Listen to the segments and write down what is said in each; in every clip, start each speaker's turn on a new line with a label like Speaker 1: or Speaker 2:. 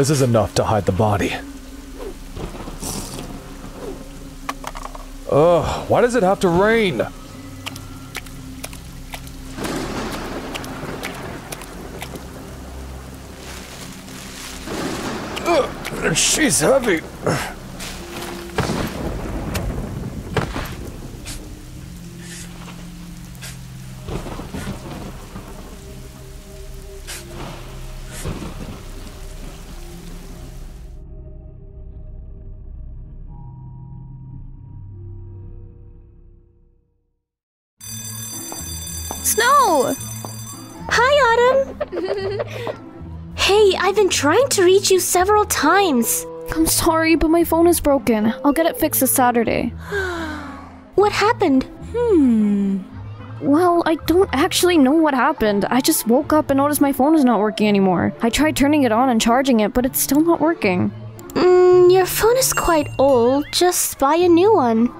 Speaker 1: This is enough to hide the body. Ugh, why does it have to rain? Ugh, she's heavy.
Speaker 2: You several times.
Speaker 3: I'm sorry, but my phone is broken. I'll get it fixed this Saturday.
Speaker 2: What happened? Hmm.
Speaker 3: Well, I don't actually know what happened. I just woke up and noticed my phone is not working anymore. I tried turning it on and charging it, but it's still not working.
Speaker 2: Mm, your phone is quite old. Just buy a new one.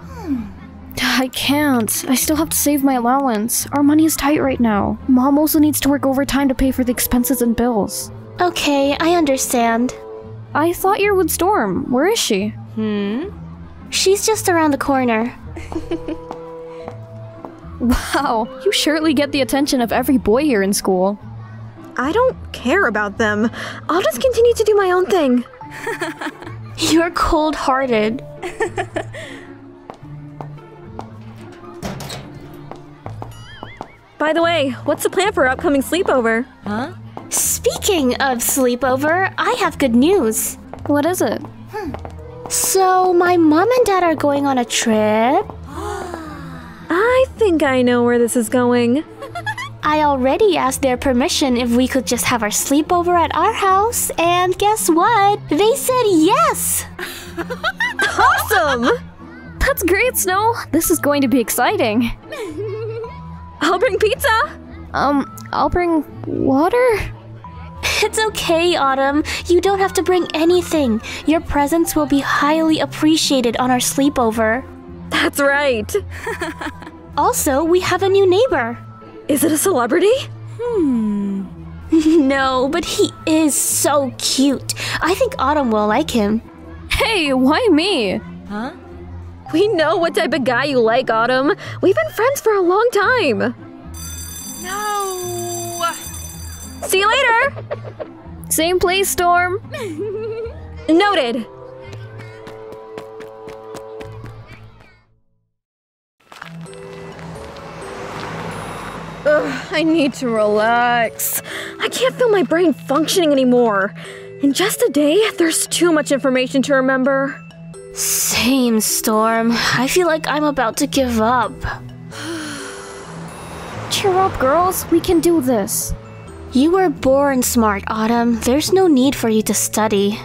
Speaker 3: I can't. I still have to save my allowance. Our money is tight right now. Mom also needs to work overtime to pay for the expenses and bills.
Speaker 2: Okay, I understand.
Speaker 3: I thought you're with Storm. Where is she? Hmm?
Speaker 2: She's just around the corner.
Speaker 3: Wow, you surely get the attention of every boy here in school.
Speaker 4: I don't care about them. I'll just continue to do my own thing.
Speaker 2: You're cold hearted.
Speaker 4: By the way, what's the plan for our upcoming sleepover?
Speaker 2: Speaking of sleepover, I have good news.
Speaker 3: What is it?
Speaker 2: So, my mom and dad are going on a trip.
Speaker 4: I think I know where this is going.
Speaker 2: I already asked their permission if we could just have our sleepover at our house, and guess what? They said yes!
Speaker 4: Awesome!
Speaker 3: That's great, Snow. This is going to be exciting.
Speaker 4: I'll bring pizza!
Speaker 3: Um, I'll bring water?
Speaker 2: It's okay, Autumn. You don't have to bring anything. Your presence will be highly appreciated on our sleepover.
Speaker 4: That's right.
Speaker 2: Also, we have a new neighbor.
Speaker 4: Is it a celebrity? Hmm.
Speaker 2: no, but he is so cute. I think Autumn will like him.
Speaker 3: Hey, why me? Huh?
Speaker 4: We know what type of guy you like, Autumn. We've been friends for a long time. See you later!
Speaker 3: Same place, Storm.
Speaker 4: Noted. Ugh, I need to relax. I can't feel my brain functioning anymore. In just a day, there's too much information to remember.
Speaker 2: Same, Storm. I feel like I'm about to give up.
Speaker 3: Cheer up, girls. We can do this.
Speaker 2: You were born smart, Autumn. There's no need for you to study.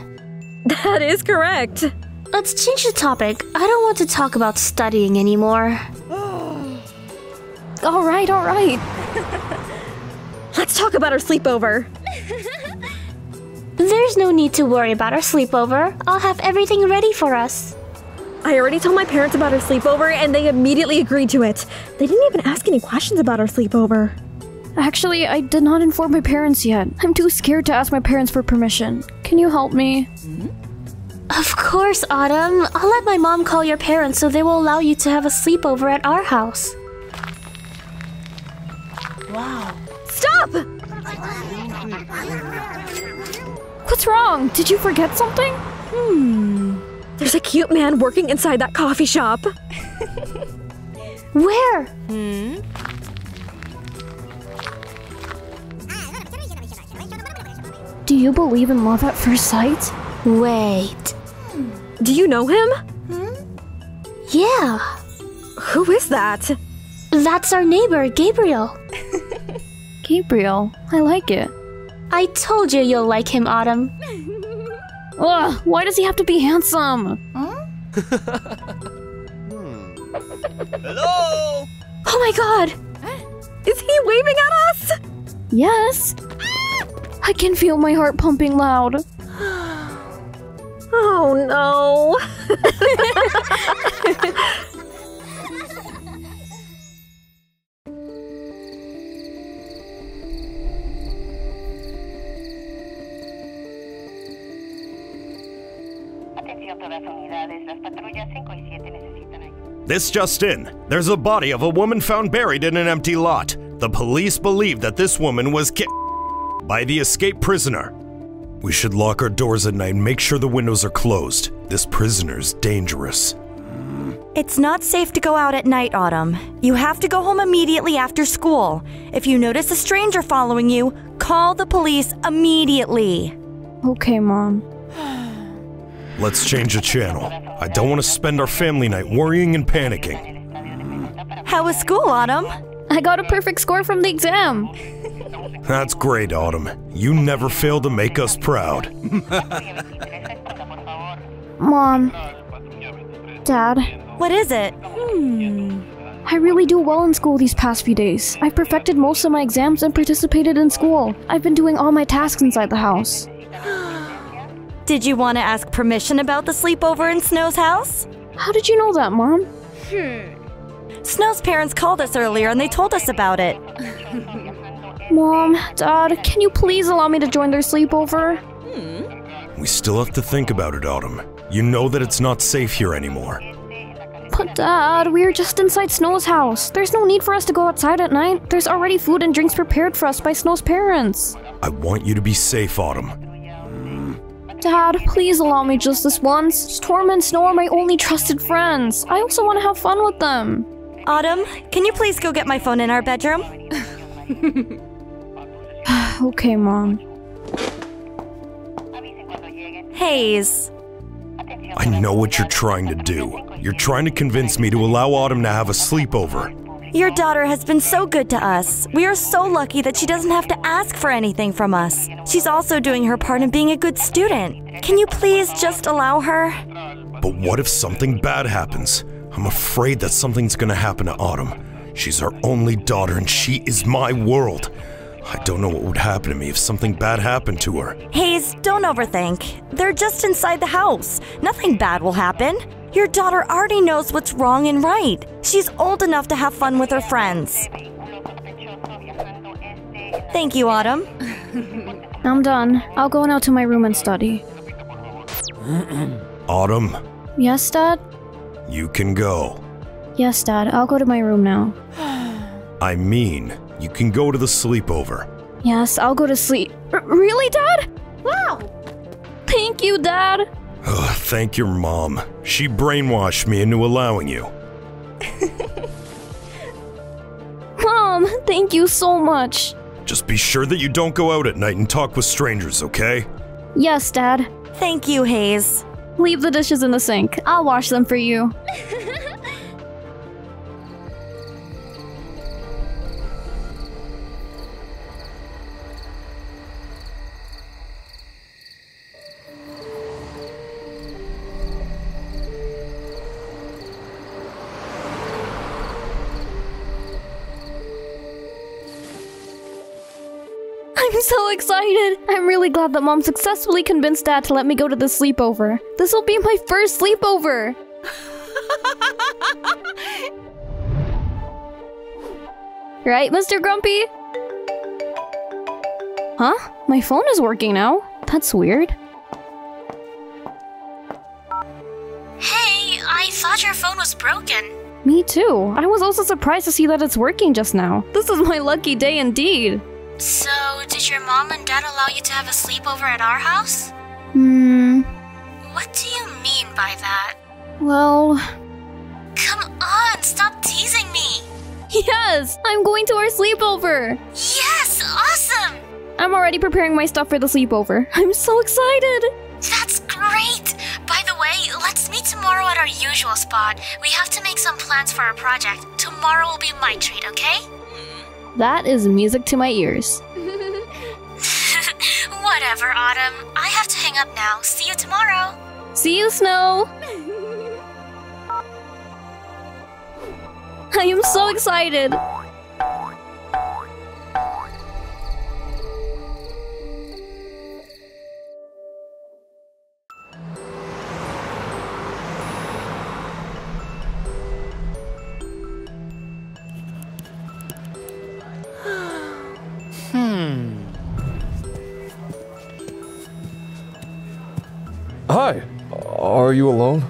Speaker 4: That is correct.
Speaker 2: Let's change the topic. I don't want to talk about studying anymore.
Speaker 3: All right, all right.
Speaker 4: Let's talk about our sleepover.
Speaker 2: There's no need to worry about our sleepover. I'll have everything ready for us.
Speaker 4: I already told my parents about our sleepover and they immediately agreed to it. They didn't even ask any questions about our sleepover.
Speaker 3: Actually, I did not inform my parents yet. I'm too scared to ask my parents for permission. Can you help me?
Speaker 2: Of course, Autumn. I'll let my mom call your parents so they will allow you to have a sleepover at our house. Wow.
Speaker 4: Stop!
Speaker 3: What's wrong? Did you forget something? Hmm.
Speaker 4: There's a cute man working inside that coffee shop.
Speaker 2: Where?
Speaker 3: Do you believe in love at first sight?
Speaker 2: Wait. Hmm.
Speaker 4: Do you know him? Hmm?
Speaker 2: Yeah.
Speaker 4: Who is that?
Speaker 2: That's our neighbor, Gabriel.
Speaker 3: Gabriel, I like it.
Speaker 2: I told you you'll like him, Autumn.
Speaker 3: Ugh, why does he have to be handsome? Hmm.
Speaker 5: Hello?
Speaker 2: Oh my god!
Speaker 4: Is he waving at us?
Speaker 3: Yes. Ah! I can feel my heart pumping loud.
Speaker 4: Oh no.
Speaker 5: This just in. There's a body of a woman found buried in an empty lot. The police believe that this woman was ki- by the escaped prisoner. We should lock our doors at night and make sure the windows are closed. This prisoner's dangerous.
Speaker 6: It's not safe to go out at night, Autumn. You have to go home immediately after school. If you notice a stranger following you, call the police immediately.
Speaker 3: Okay, Mom.
Speaker 5: Let's change the channel. I don't want to spend our family night worrying and panicking.
Speaker 6: How was school, Autumn?
Speaker 3: I got a perfect score from the exam.
Speaker 5: That's great, Autumn. You never fail to make us proud.
Speaker 3: Mom. Dad.
Speaker 6: What is it? Hmm.
Speaker 3: I really do well in school these past few days. I've perfected most of my exams and participated in school. I've been doing all my tasks inside the house.
Speaker 6: Did you want to ask permission about the sleepover in Snow's house?
Speaker 3: How did you know that, Mom? Hmm.
Speaker 6: Snow's parents called us earlier and they told us about it.
Speaker 3: Mom, Dad, can you please allow me to join their sleepover? Hmm?
Speaker 5: We still have to think about it, Autumn. You know that it's not safe here anymore.
Speaker 3: But Dad, we are just inside Snow's house. There's no need for us to go outside at night. There's already food and drinks prepared for us by Snow's parents.
Speaker 5: I want you to be safe, Autumn.
Speaker 3: Dad, please allow me just this once. Storm and Snow are my only trusted friends. I also want to have fun with them.
Speaker 6: Autumn, can you please go get my phone in our bedroom?
Speaker 3: Okay, Mom.
Speaker 6: Hayes.
Speaker 5: I know what you're trying to do. You're trying to convince me to allow Autumn to have a sleepover.
Speaker 6: Your daughter has been so good to us. We are so lucky that she doesn't have to ask for anything from us. She's also doing her part in being a good student. Can you please just allow her?
Speaker 5: But what if something bad happens? I'm afraid that something's gonna happen to Autumn. She's our only daughter and she is my world. I don't know what would happen to me if something bad happened to her.
Speaker 6: Hayes, don't overthink. They're just inside the house. Nothing bad will happen. Your daughter already knows what's wrong and right. She's old enough to have fun with her friends. Thank you, Autumn.
Speaker 3: I'm done. I'll go now to my room and study.
Speaker 5: Autumn,
Speaker 3: Yes, Dad?
Speaker 5: you can go.
Speaker 3: Yes, Dad. I'll go to my room now.
Speaker 5: I mean, you can go to the sleepover.
Speaker 3: Yes, I'll go to sleep. R- really, Dad? Wow! Thank you, Dad!
Speaker 5: Ugh, thank your mom. She brainwashed me into allowing you.
Speaker 3: Mom, thank you so much.
Speaker 5: Just be sure that you don't go out at night and talk with strangers, okay?
Speaker 3: Yes, Dad.
Speaker 6: Thank you, Hayes.
Speaker 3: Leave the dishes in the sink. I'll wash them for you. excited! I'm really glad that Mom successfully convinced Dad to let me go to the sleepover. This will be my first sleepover! right, Mr. Grumpy? Huh? My phone is working now. That's weird.
Speaker 2: Hey, I thought your phone was broken.
Speaker 3: Me too. I was also surprised to see that it's working just now. This is my lucky day indeed.
Speaker 2: So, did your mom and dad allow you to have a sleepover at our house?
Speaker 3: Hmm.
Speaker 2: What do you mean by that?
Speaker 3: Well.
Speaker 2: Come on, stop teasing me.
Speaker 3: Yes! I'm going to our sleepover!
Speaker 2: Yes, awesome.
Speaker 3: I'm already preparing my stuff for the sleepover. I'm so excited!
Speaker 2: That's great. By the way, let's meet tomorrow at our usual spot. We have to make some plans for our project. Tomorrow will be my treat, okay?
Speaker 3: That is music to my ears.
Speaker 2: Whatever, Autumn. I have to hang up now. See you tomorrow.
Speaker 3: See you, Snow! I am so excited!
Speaker 1: Are you alone?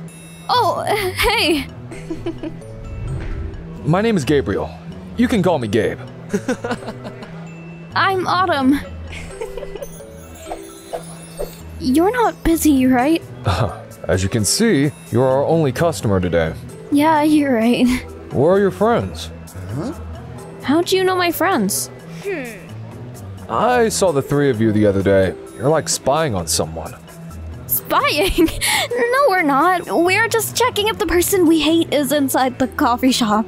Speaker 3: Oh, hey!
Speaker 1: My name is Gabriel. You can call me Gabe.
Speaker 3: I'm Autumn. You're not busy, right?
Speaker 1: As you can see, you're our only customer today.
Speaker 3: Yeah, you're right.
Speaker 1: Where are your friends?
Speaker 3: How'd you know my friends? Hmm.
Speaker 1: I saw the three of you the other day. You're like spying on someone.
Speaker 3: Spying? no, we're not. We're just checking if the person we hate is inside the coffee shop.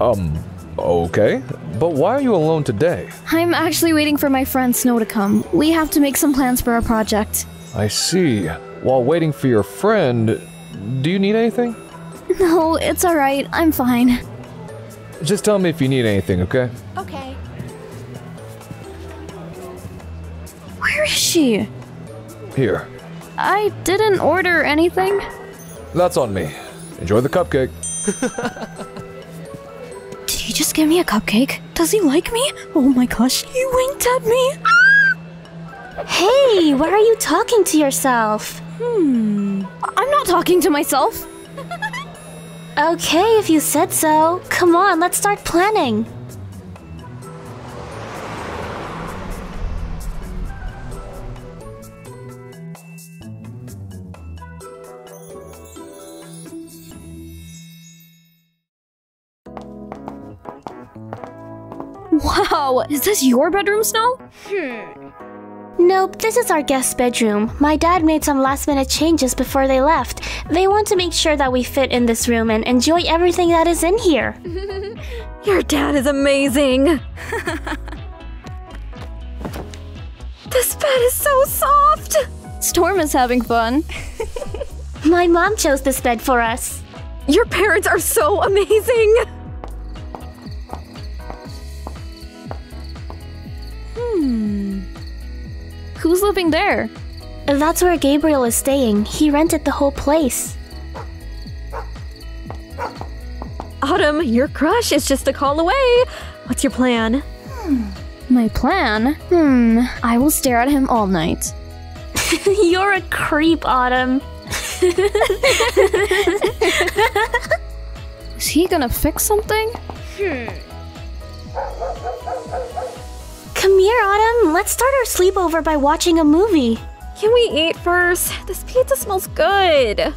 Speaker 1: Um, okay. But why are you alone today?
Speaker 3: I'm actually waiting for my friend Snow to come. We have to make some plans for our project.
Speaker 1: I see. While waiting for your friend, do you need anything?
Speaker 3: No, it's alright. I'm fine.
Speaker 1: Just tell me if you need anything, okay?
Speaker 3: Okay. Where is she?
Speaker 1: Here.
Speaker 3: I didn't order anything.
Speaker 1: That's on me. Enjoy the cupcake.
Speaker 3: Did he just give me a cupcake? Does he like me? Oh my gosh, he winked at me.
Speaker 2: Hey, why are you talking to yourself? Hmm.
Speaker 3: I'm not talking to myself.
Speaker 2: Okay, if you said so. Come on, let's start planning.
Speaker 3: Wow, is this your bedroom, Snow? Hmm.
Speaker 2: Nope, this is our guest bedroom. My dad made some last minute changes before they left. They want to make sure that we fit in this room and enjoy everything that is in here.
Speaker 4: Your dad is amazing. this bed is so soft.
Speaker 3: Storm is having fun.
Speaker 2: My mom chose this bed for us.
Speaker 4: Your parents are so amazing.
Speaker 3: Living there?
Speaker 2: That's where Gabriel is staying. He rented the whole place.
Speaker 4: Autumn, your crush is just a call away. What's your plan?
Speaker 3: My plan? Hmm, I will stare at him all night.
Speaker 2: You're a creep, Autumn.
Speaker 3: Is he gonna fix something?
Speaker 2: Come here, Autumn. Let's start our sleepover by watching a movie.
Speaker 4: Can we eat first? This pizza smells good.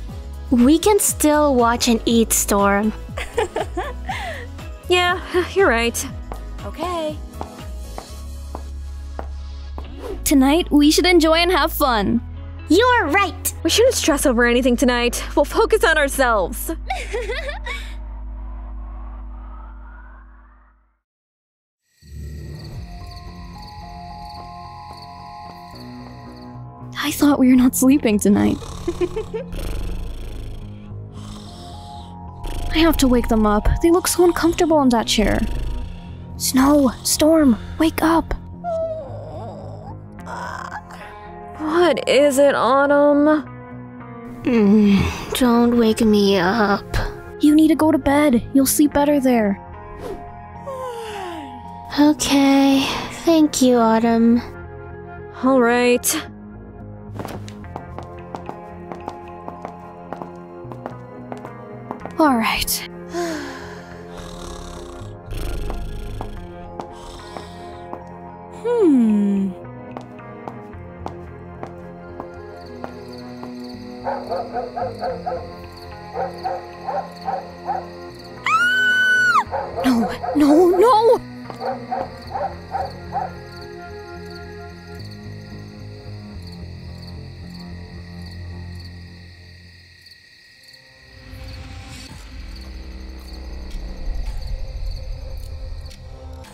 Speaker 2: We can still watch and eat, Storm.
Speaker 4: Yeah, you're right.
Speaker 6: Okay.
Speaker 3: Tonight, we should enjoy and have fun.
Speaker 2: You're right.
Speaker 4: We shouldn't stress over anything tonight. We'll focus on ourselves.
Speaker 3: thought we were not sleeping tonight. I have to wake them up. They look so uncomfortable in that chair. Snow, Storm, wake up.
Speaker 4: What is it, Autumn?
Speaker 2: Mm, don't wake me up.
Speaker 3: You need to go to bed. You'll sleep better there.
Speaker 2: Okay. Thank you, Autumn.
Speaker 4: All right.
Speaker 3: All right.
Speaker 6: Hmm.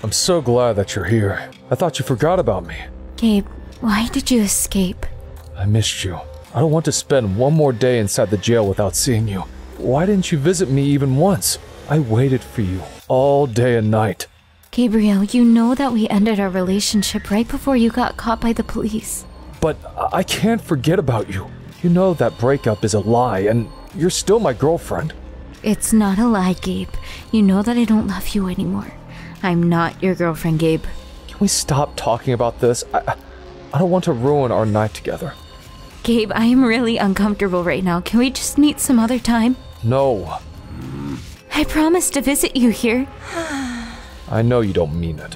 Speaker 1: I'm so glad that you're here. I thought you forgot about me.
Speaker 6: Gabe, why did you escape?
Speaker 1: I missed you. I don't want to spend one more day inside the jail without seeing you. Why didn't you visit me even once? I waited for you all day and night.
Speaker 6: Gabriel, you know that we ended our relationship right before you got caught by the police.
Speaker 1: But I I can't forget about you. You know that breakup is a lie, and you're still my girlfriend.
Speaker 6: It's not a lie, Gabe. You know that I don't love you anymore. I'm not your girlfriend, Gabe.
Speaker 1: Can we stop talking about this? I, I- don't want to ruin our night together.
Speaker 7: Gabe, I am really uncomfortable right now. Can we just meet some other time?
Speaker 1: No,
Speaker 7: I promised to visit you here.
Speaker 1: I know you don't mean it.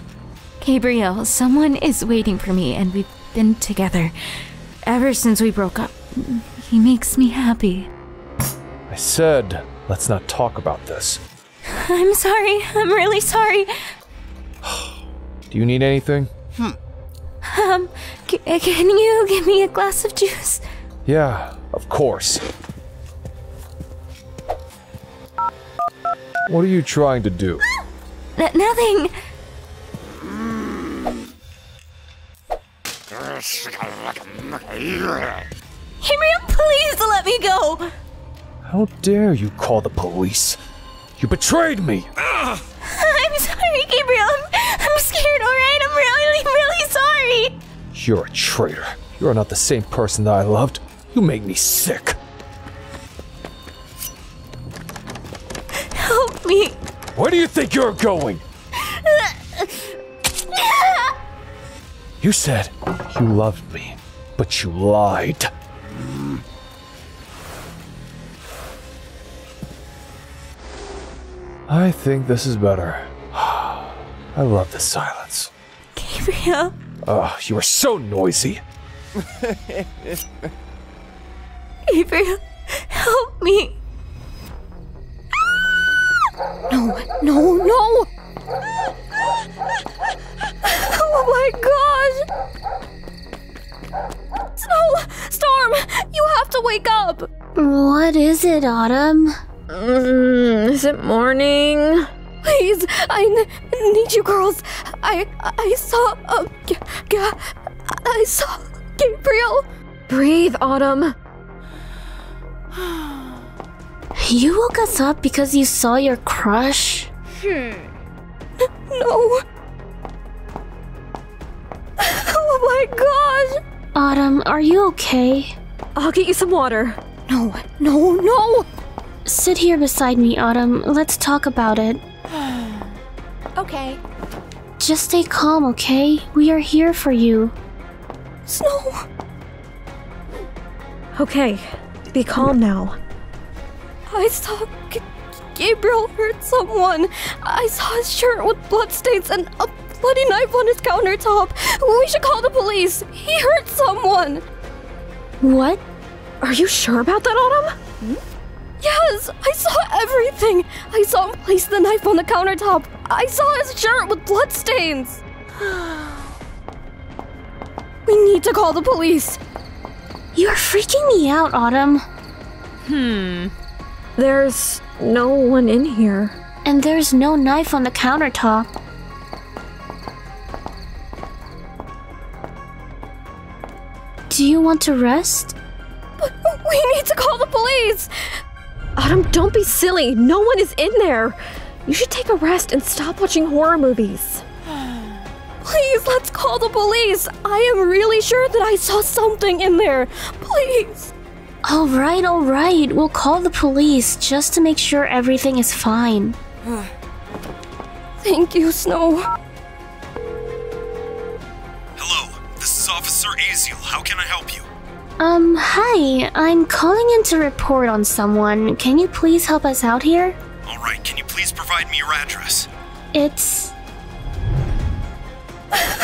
Speaker 7: Gabriel, someone is waiting for me, and we've been together ever since we broke up. He makes me happy.
Speaker 1: I said, let's not talk about this.
Speaker 7: I'm sorry. I'm really sorry.
Speaker 1: Do you need anything?
Speaker 7: Um, c- can you give me a glass of juice?
Speaker 1: Yeah, of course. What are you trying to do?
Speaker 7: N- nothing. Gabriel, please let me go.
Speaker 1: How dare you call the police? You betrayed me!
Speaker 7: I'm sorry, Gabriel. I'm, I'm scared, alright? I'm really, really sorry.
Speaker 1: You're a traitor. You're not the same person that I loved. You make me sick.
Speaker 7: Help me.
Speaker 1: Where do you think you're going? You said you loved me, but you lied. I think this is better. I love the silence.
Speaker 7: Gabriel.
Speaker 1: Oh, you are so noisy.
Speaker 7: Gabriel, help me.
Speaker 4: No, no, no!
Speaker 3: Oh my gosh! Snow! Storm! You have to wake up!
Speaker 2: What is it, Autumn?
Speaker 3: Mm, is it morning? Please, I need you girls. I I saw a g- g- I saw Gabriel. Breathe, Autumn.
Speaker 2: You woke us up because you saw your crush? Hmm.
Speaker 3: No. Oh my gosh!
Speaker 2: Autumn, are you okay?
Speaker 3: I'll get you some water.
Speaker 4: No, no, no!
Speaker 2: Sit here beside me, Autumn. Let's talk about it.
Speaker 4: Okay.
Speaker 2: Just stay calm, okay? We are here for you.
Speaker 3: Snow. Okay, be calm now. I saw G- Gabriel hurt someone. I saw his shirt with bloodstains and a bloody knife on his countertop. We should call the police. He hurt someone.
Speaker 2: What?
Speaker 3: Are you sure about that, Autumn? Hmm? Yes, I saw everything. I saw him place the knife on the countertop. I saw his shirt with bloodstains. we need to call the police.
Speaker 2: You're freaking me out, Autumn. Hmm.
Speaker 3: There's no one in here.
Speaker 2: And there's no knife on the countertop. Do you want to rest?
Speaker 3: But We need to call the police! Autumn, don't be silly. No one is in there. You should take a rest and stop watching horror movies. Please, let's call the police. I am really sure that I saw something in there. Please.
Speaker 2: Alright, alright. We'll call the police just to make sure everything is fine.
Speaker 3: Thank you, Snow.
Speaker 5: Hello, this is Officer Aziel. How can I help you?
Speaker 2: Um, hi. I'm calling in to report on someone. Can you please help us out here?
Speaker 5: Alright, can you please provide me your address?
Speaker 2: It's.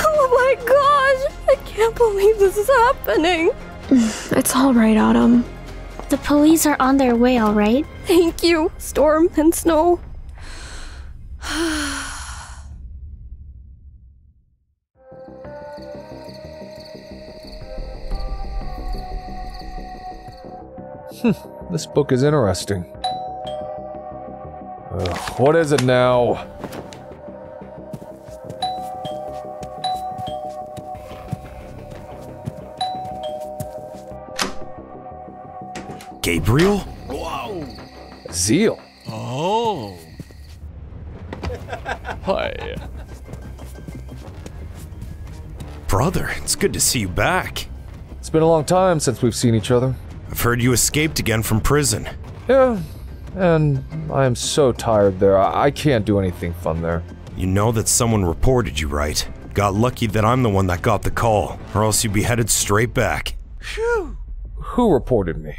Speaker 3: Oh my gosh! I can't believe this is happening. it's all right, Autumn.
Speaker 2: The police are on their way, alright?
Speaker 3: Thank you, Storm and Snow.
Speaker 1: Hmm, this book is interesting. Ugh, what is it now?
Speaker 5: Gabriel?
Speaker 1: Zeal.
Speaker 8: Oh.
Speaker 1: Hi.
Speaker 5: Brother, it's good to see you back.
Speaker 1: It's been a long time since we've seen each other.
Speaker 5: I've heard you escaped again from prison.
Speaker 1: Yeah, and I am so tired there. I, I can't do anything fun there.
Speaker 5: You know that someone reported you, right? Got lucky that I'm the one that got the call, or else you'd be headed straight back.
Speaker 1: Who reported me?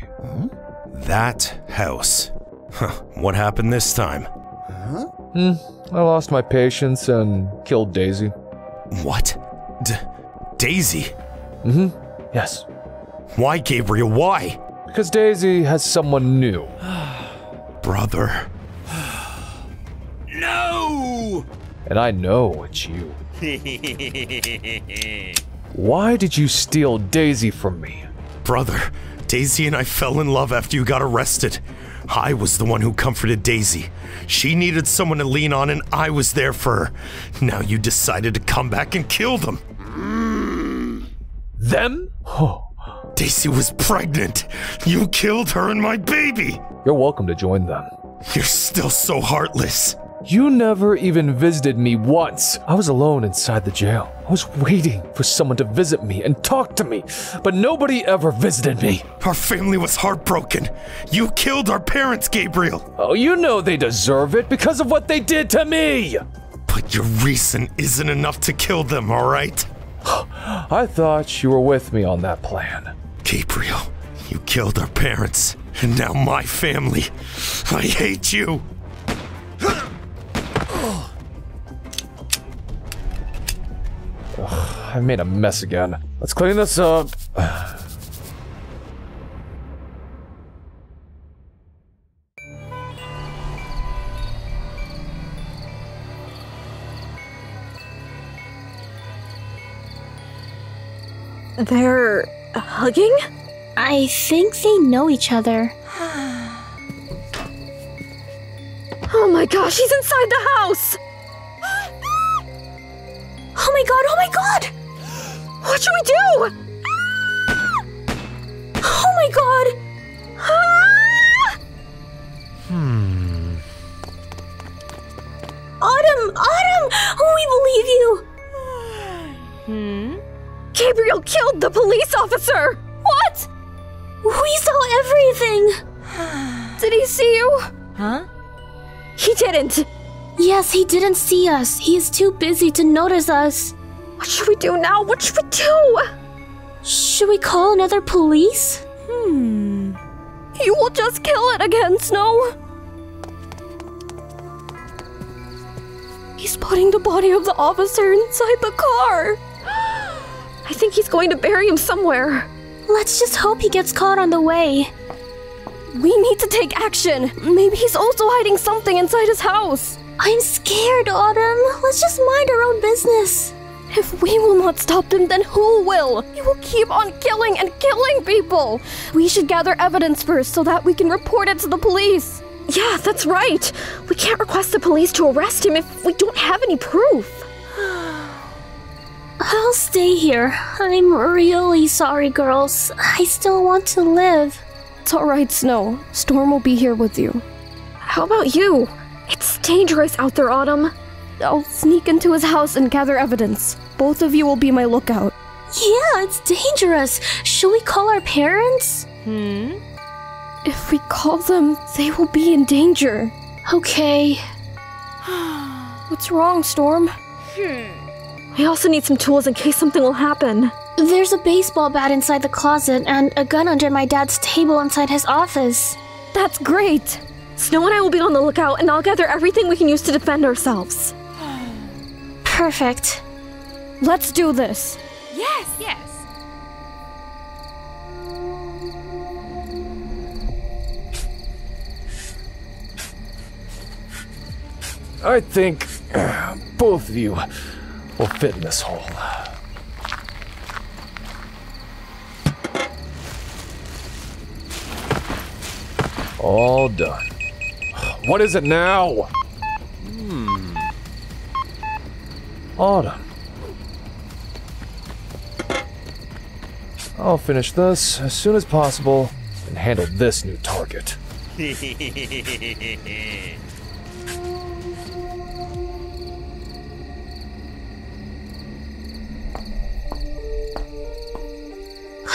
Speaker 5: That house. Huh, what happened this time? Huh?
Speaker 1: I lost my patience and killed Daisy.
Speaker 5: What? D- Daisy?
Speaker 1: Mm-hmm, yes,
Speaker 5: Why, Gabriel? Why?
Speaker 1: Because Daisy has someone new.
Speaker 5: Brother. no!
Speaker 1: And I know it's you. Why did you steal Daisy from me?
Speaker 5: Brother, Daisy and I fell in love after you got arrested. I was the one who comforted Daisy. She needed someone to lean on, and I was there for her. Now you decided to come back and kill them.
Speaker 1: Them? Oh,
Speaker 5: Daisy was pregnant. You killed her and my baby.
Speaker 1: you're welcome to join them.
Speaker 5: You're still so heartless.
Speaker 1: You never even visited me once. I was alone inside the jail. I was waiting for someone to visit me and talk to me, but nobody ever visited me.
Speaker 5: Our family was heartbroken. You killed our parents, Gabriel.
Speaker 1: Oh, you know they deserve it because of what they did to me.
Speaker 5: But your reason isn't enough to kill them, all right?
Speaker 1: I thought you were with me on that plan.
Speaker 5: Gabriel, you killed our parents, and now my family. I hate you.
Speaker 1: I made a mess again. Let's clean this up.
Speaker 4: They're hugging?
Speaker 2: I think they know each other.
Speaker 4: Oh my gosh, he's inside the house!
Speaker 2: Oh my god, oh my god!
Speaker 4: What should we do? Killed the police officer! What?
Speaker 2: We saw everything!
Speaker 4: Did he see you? Huh? He didn't.
Speaker 2: Yes, he didn't see us. He is too busy to notice us.
Speaker 4: What should we do now? What should we do?
Speaker 2: Should we call another police? Hmm.
Speaker 4: You will just kill it again, Snow. He's putting the body of the officer inside the car. I think he's going to bury him somewhere.
Speaker 2: Let's just hope he gets caught on the way.
Speaker 4: We need to take action. Maybe he's also hiding something inside his house.
Speaker 2: I'm scared, Autumn. Let's just mind our own business.
Speaker 4: If we will not stop him, then who will? He will keep on killing and killing people. We should gather evidence first so that we can report it to the police. Yeah, that's right. We can't request the police to arrest him if we don't have any proof.
Speaker 2: I'll stay here. I'm really sorry, girls. I still want to live.
Speaker 3: It's alright, Snow. Storm will be here with you.
Speaker 4: How about you? It's dangerous out there, Autumn.
Speaker 3: I'll sneak into his house and gather evidence. Both of you will be my lookout.
Speaker 2: Yeah, it's dangerous. Should we call our parents? Hmm?
Speaker 3: If we call them, they will be in danger.
Speaker 2: Okay.
Speaker 3: What's wrong, Storm?
Speaker 4: We also need some tools in case something will happen.
Speaker 2: There's a baseball bat inside the closet and a gun under my dad's table inside his office.
Speaker 3: That's great!
Speaker 4: Snow and I will be on the lookout, and I'll gather everything we can use to defend ourselves.
Speaker 2: Perfect.
Speaker 3: Let's do this!
Speaker 7: Yes, yes.
Speaker 1: I think both of you will fit in this hole. All done. What is it now? Hmm. Autumn. I'll finish this as soon as possible and handle this new target.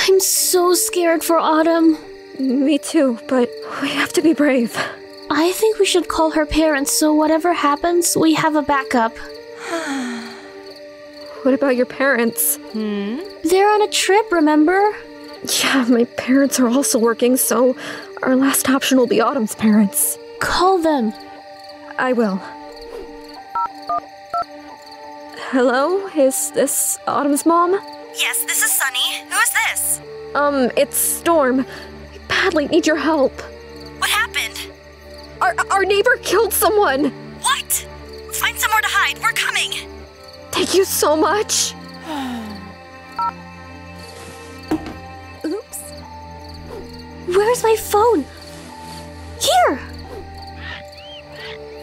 Speaker 2: I'm so scared for Autumn.
Speaker 4: Me too, but we have to be brave.
Speaker 2: I think we should call her parents so whatever happens, we have a backup.
Speaker 4: What about your parents? Hmm?
Speaker 2: They're on a trip, remember?
Speaker 4: Yeah, my parents are also working, so our last option will be Autumn's parents.
Speaker 2: Call them.
Speaker 4: I will. Hello? Is this Autumn's mom?
Speaker 6: Yes, this is Sunny. Who is this?
Speaker 4: Um, it's Storm. I badly need your help.
Speaker 6: What happened?
Speaker 4: Our, our neighbor killed someone!
Speaker 6: What? Find somewhere to hide. We're coming.
Speaker 4: Thank you so much!
Speaker 2: Oops. Where's my phone? Here!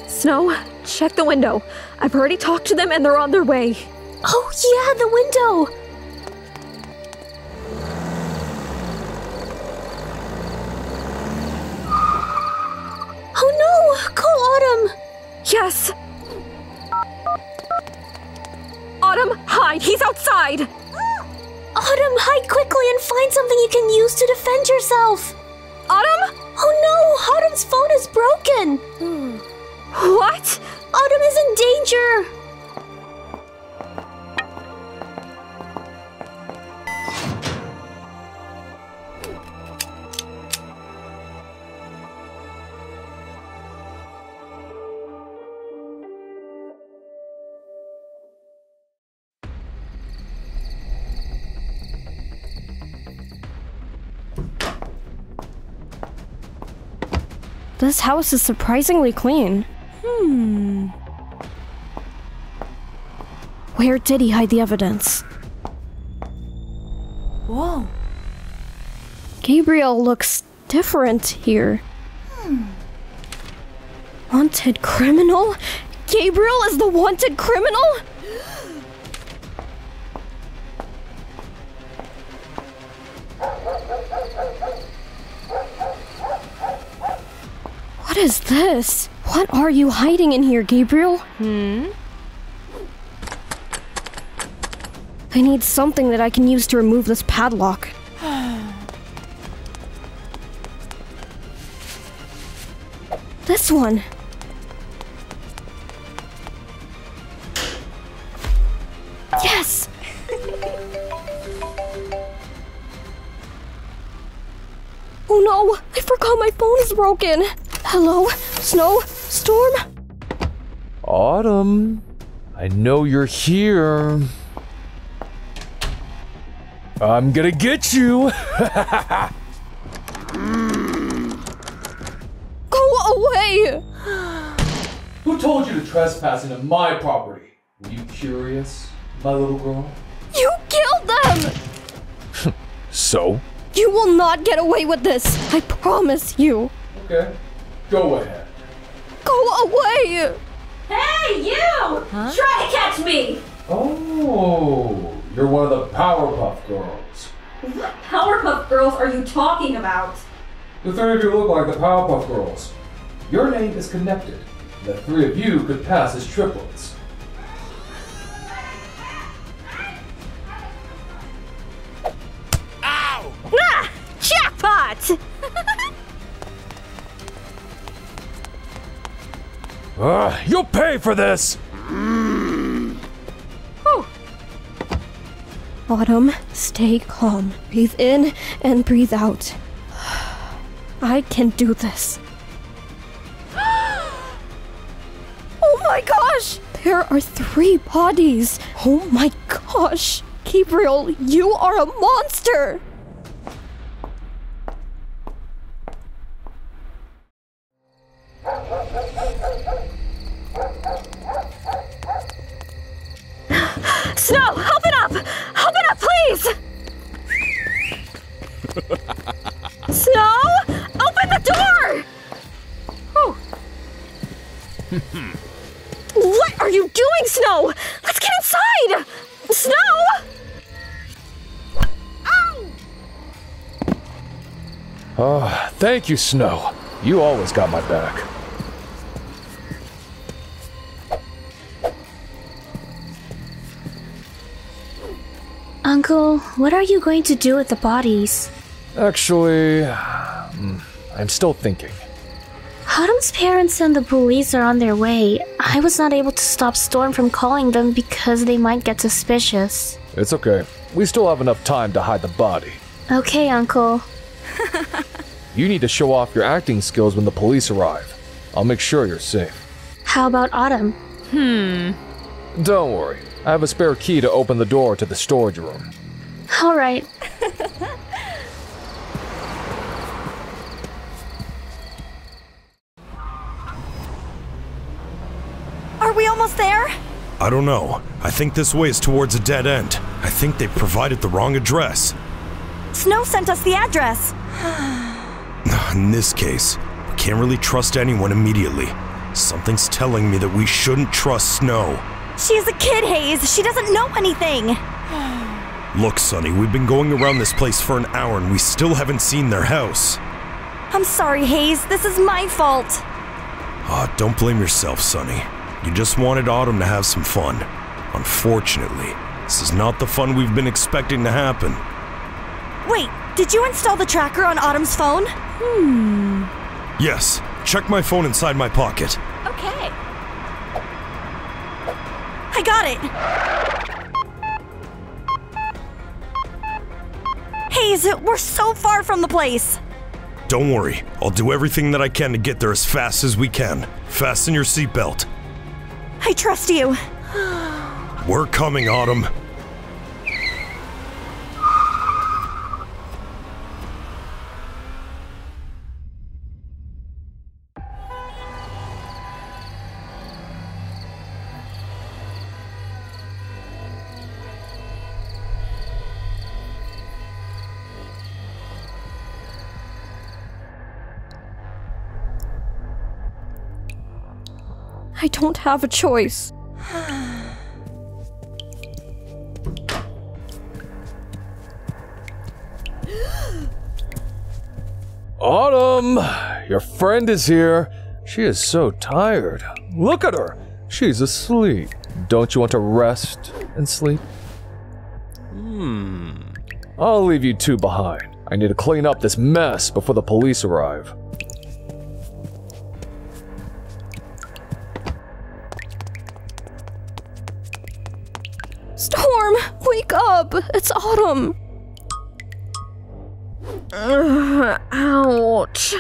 Speaker 4: Snow, check the window. I've already talked to them and they're on their way.
Speaker 2: Oh, yeah, the window! Oh no! Call Autumn!
Speaker 4: Yes! Autumn, hide! He's outside!
Speaker 2: Autumn, hide quickly and find something you can use to defend yourself!
Speaker 4: Autumn?
Speaker 2: Oh no! Autumn's phone is broken!
Speaker 4: What?
Speaker 2: Autumn is in danger!
Speaker 3: This house is surprisingly clean. Hmm. Where did he hide the evidence?
Speaker 7: Whoa.
Speaker 3: Gabriel looks different here. Hmm. Wanted criminal? Gabriel is the wanted criminal? What is this? What are you hiding in here, Gabriel? Hmm? I need something that I can use to remove this padlock. This one. Yes! oh no! I forgot my phone is broken! Hello? Snow? Storm?
Speaker 1: Autumn, I know you're here. I'm gonna get you.
Speaker 3: Go away!
Speaker 1: Who told you to trespass into my property? Were you curious, my little girl?
Speaker 3: You killed them!
Speaker 1: So?
Speaker 3: You will not get away with this! I promise you!
Speaker 1: Okay, go ahead.
Speaker 3: Go away!
Speaker 9: Hey, you! Try to catch me!
Speaker 1: Oh, you're one of the Powerpuff Girls.
Speaker 9: What Powerpuff Girls are you talking about?
Speaker 1: The three of you look like the Powerpuff Girls. Your name is connected. The three of you could pass as triplets. Ow!
Speaker 4: Ah! Jackpot!
Speaker 1: Ah, you'll pay for this!
Speaker 3: Autumn, stay calm. Breathe in and breathe out. I can do this. oh my gosh! There are three bodies! Oh my gosh! Gabriel, you are a monster!
Speaker 1: Thank you, Snow. You always got my back.
Speaker 2: Uncle, what are you going to do with the bodies?
Speaker 1: Actually, hmm, I'm still thinking.
Speaker 2: Autumn's parents and the police are on their way. I was not able to stop Storm from calling them because they might get suspicious.
Speaker 1: It's okay. We still have enough time to hide the body.
Speaker 2: Okay, Uncle.
Speaker 1: You need to show off your acting skills when the police arrive. I'll make sure you're safe.
Speaker 2: How about Autumn? Hmm.
Speaker 1: Don't worry, I have a spare key to open the door to the storage room.
Speaker 2: Alright.
Speaker 6: Are we almost there?
Speaker 5: I don't know. I think this way is towards a dead end. I think they provided the wrong address.
Speaker 6: Snow sent us the address.
Speaker 5: In this case, we can't really trust anyone immediately. Something's telling me that we shouldn't trust Snow.
Speaker 6: She's a kid, Hayes. She doesn't know anything.
Speaker 5: Look, Sonny, we've been going around this place for an hour and we still haven't seen their house.
Speaker 6: I'm sorry, Hayes. This is my fault.
Speaker 5: Ah, don't blame yourself, Sonny. You just wanted Autumn to have some fun. Unfortunately, this is not the fun we've been expecting to happen.
Speaker 6: Wait, did you install the tracker on Autumn's phone? Hmm.
Speaker 5: Yes, check my phone inside my pocket.
Speaker 6: Okay. I got it. Hayes, we're so far from the place.
Speaker 5: Don't worry, I'll do everything that I can to get there as fast as we can. Fasten your seatbelt.
Speaker 6: I trust you.
Speaker 5: We're coming, Autumn.
Speaker 3: I don't have a choice.
Speaker 1: Autumn! Your friend is here. She is so tired. Look at her. She's asleep. Don't you want to rest and sleep? Hmm. I'll leave you two behind. I need to clean up this mess before the police arrive.
Speaker 3: Up! It's autumn. Ugh, ouch.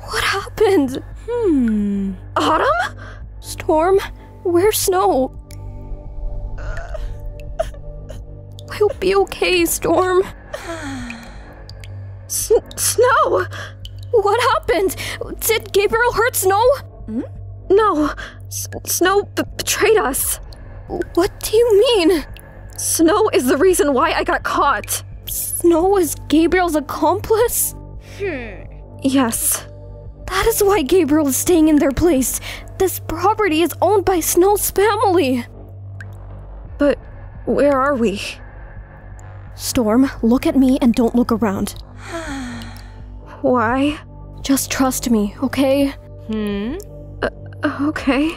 Speaker 3: What happened? Hmm. Autumn? Storm, where's Snow? We'll be okay, Storm. S- Snow! What happened? Did Gabriel hurt Snow? No. S- Snow betrayed us. What do you mean? Snow is the reason why I got caught. Snow was Gabriel's accomplice? Hmm. Yes. That is why Gabriel is staying in their place. This property is owned by Snow's family. But where are we? Storm, look at me and don't look around. Why? Just trust me, okay? Hmm? Uh, okay.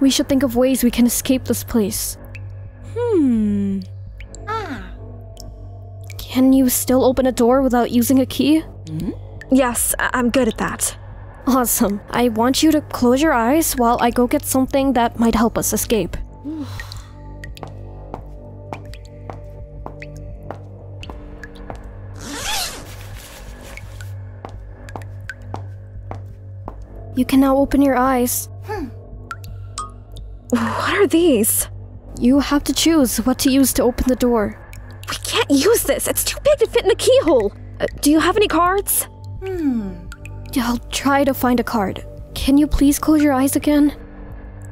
Speaker 3: We should think of ways we can escape this place. Hmm. Ah. Can you still open a door without using a key? Hmm? Yes, I- I'm good at that. Awesome. I want you to close your eyes while I go get something that might help us escape. You can now open your eyes. Hmm. What are these? You have to choose what to use to open the door. We can't use this. It's too big to fit in the keyhole. Uh, do you have any cards? Hmm. I'll try to find a card. Can you please close your eyes again?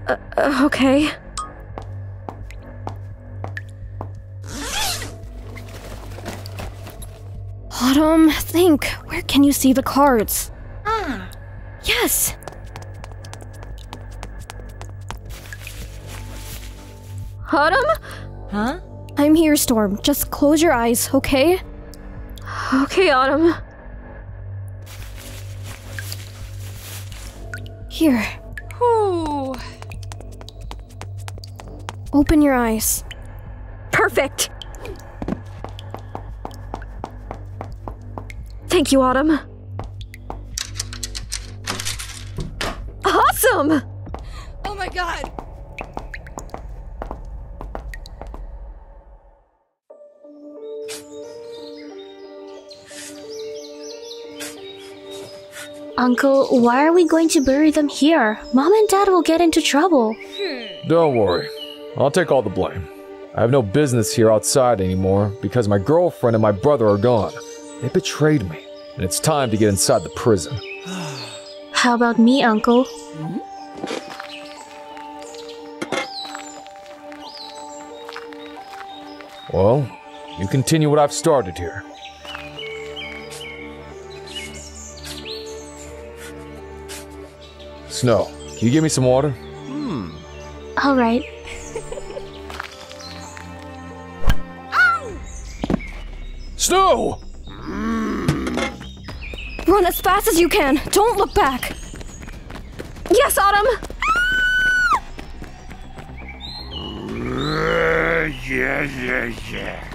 Speaker 3: Uh, uh, okay. Autumn, think. Where can you see the cards? Ah. Yes. Autumn? Huh? I'm here, Storm. Just close your eyes, okay? Okay, Autumn. Here. Open your eyes. Perfect. Thank you, Autumn. Awesome!
Speaker 2: Uncle, why are we going to bury them here? Mom and Dad will get into trouble.
Speaker 1: Don't worry. I'll take all the blame. I have no business here outside anymore because my girlfriend and my brother are gone. They betrayed me, and it's time to get inside the prison.
Speaker 2: How about me, Uncle?
Speaker 1: Well, you continue what I've started here. Snow, can you give me some water? Hmm.
Speaker 2: All right.
Speaker 1: Snow! Mm.
Speaker 4: Run as fast as you can. Don't look back. Yes, Autumn.
Speaker 8: yeah, yeah, yeah.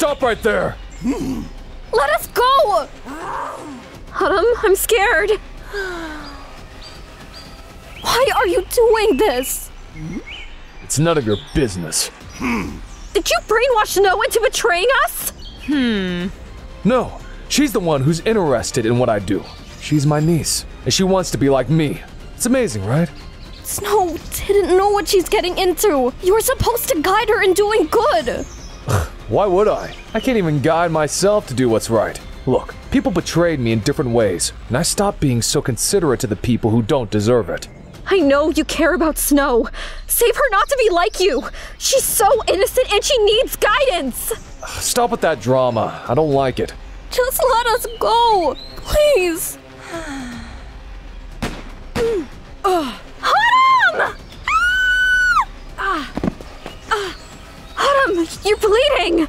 Speaker 1: Stop right there!
Speaker 4: Let us go. Autumn, I'm scared. Why are you doing this?
Speaker 1: It's none of your business.
Speaker 4: Did you brainwash Snow into betraying us? Hmm.
Speaker 1: No, she's the one who's interested in what I do. She's my niece, and she wants to be like me. It's amazing, right?
Speaker 4: Snow didn't know what she's getting into. You were supposed to guide her in doing good.
Speaker 1: Why would I? I can't even guide myself to do what's right. Look, people betrayed me in different ways, and I stopped being so considerate to the people who don't deserve it.
Speaker 4: I know you care about Snow. Save her not to be like you. She's so innocent and she needs guidance.
Speaker 1: Stop with that drama. I don't like it.
Speaker 4: Just let us go, please. Autumn! Ah! Ah! Autumn, you're bleeding.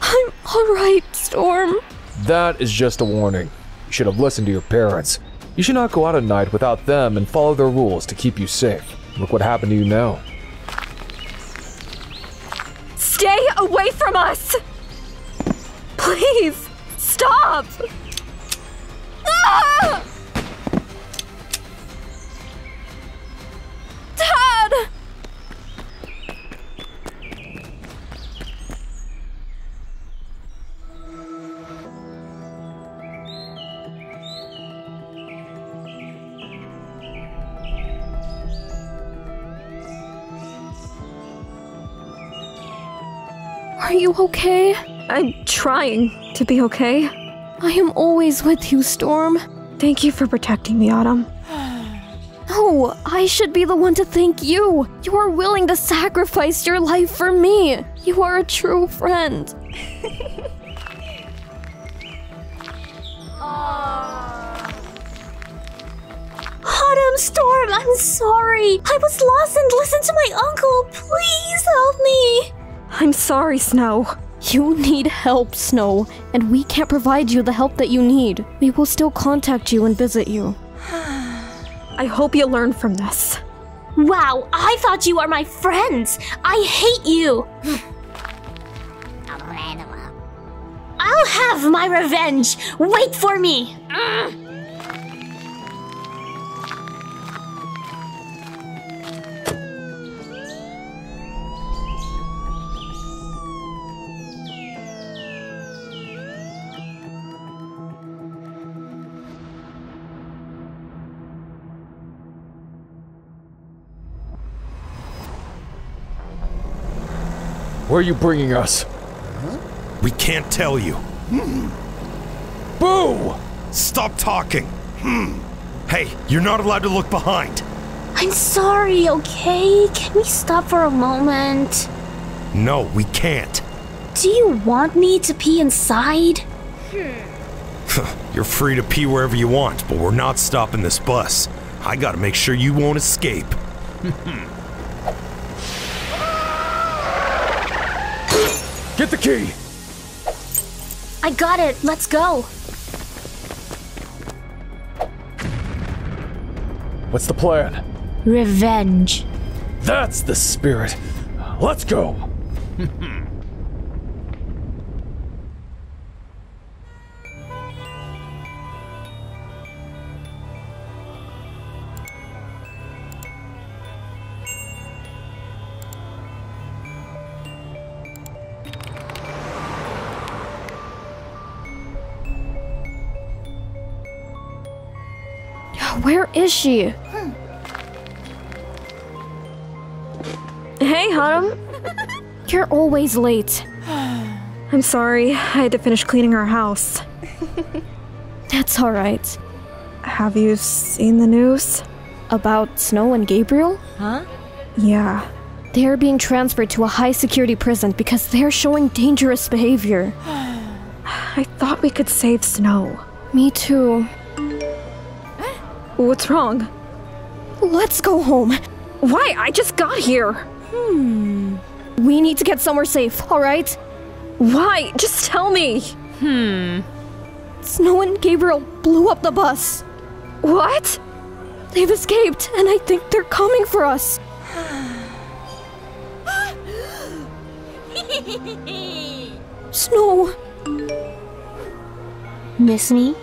Speaker 4: I'm all right, Storm.
Speaker 1: That is just a warning. You should have listened to your parents. You should not go out at night without them and follow their rules to keep you safe. Look what happened to you now.
Speaker 4: Stay away from us! Please, stop! Ah! Are you okay? I'm trying to be okay. I am always with you, Storm. Thank you for protecting me, Autumn. No, I should be the one to thank you. You are willing to sacrifice your life for me. You are a true friend.
Speaker 2: Autumn Storm, I'm sorry. I was lost and listened to my uncle. Please help me.
Speaker 4: I'm sorry, Snow. You need help, Snow, and we can't provide you the help that you need. We will still contact you and visit you. I hope you learn from this.
Speaker 2: Wow, I thought you are my friends. I hate you. I'll have my revenge. Wait for me.
Speaker 1: Where are you bringing us?
Speaker 5: We can't tell you.
Speaker 1: Boo!
Speaker 5: Stop talking. Hmm. Hey, you're not allowed to look behind.
Speaker 2: I'm sorry, okay? Can we stop for a moment?
Speaker 5: No, we can't.
Speaker 2: Do you want me to pee inside?
Speaker 5: You're free to pee wherever you want, but we're not stopping this bus. I gotta make sure you won't escape.
Speaker 1: Get the key!
Speaker 2: I got it. Let's go.
Speaker 1: What's the plan?
Speaker 2: Revenge.
Speaker 1: That's the spirit. Let's go!
Speaker 3: Where is she?
Speaker 4: Hey, Autumn.
Speaker 3: You're always late.
Speaker 4: I'm sorry. I had to finish cleaning our house.
Speaker 3: That's alright.
Speaker 4: Have you seen the news?
Speaker 3: About Snow and Gabriel? Huh?
Speaker 4: Yeah.
Speaker 3: They're being transferred to a high security prison because they're showing dangerous behavior.
Speaker 4: I thought we could save Snow.
Speaker 3: Me too.
Speaker 4: What's wrong?
Speaker 3: Let's go home.
Speaker 4: Why? I just got here. Hmm.
Speaker 3: We need to get somewhere safe, alright?
Speaker 4: Why? Just tell me. Hmm.
Speaker 3: Snow and Gabriel blew up the bus.
Speaker 4: What?
Speaker 3: They've escaped, and I think they're coming for us. Snow,
Speaker 2: Miss me?